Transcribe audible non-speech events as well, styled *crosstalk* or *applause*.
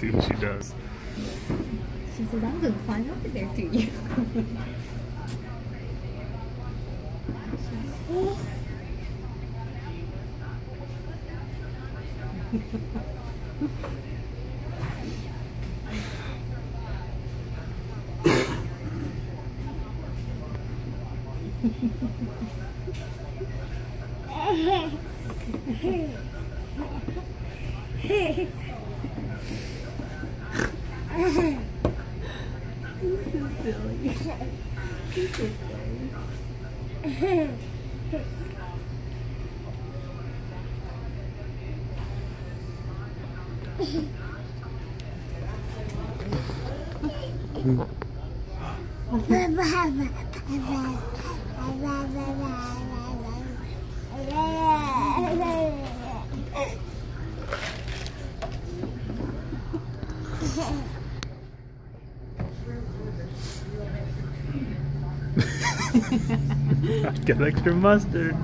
see what she does. She says, I'm going to climb over there to you. *laughs* This is silly. *laughs* Silly. *laughs* Get extra mustard.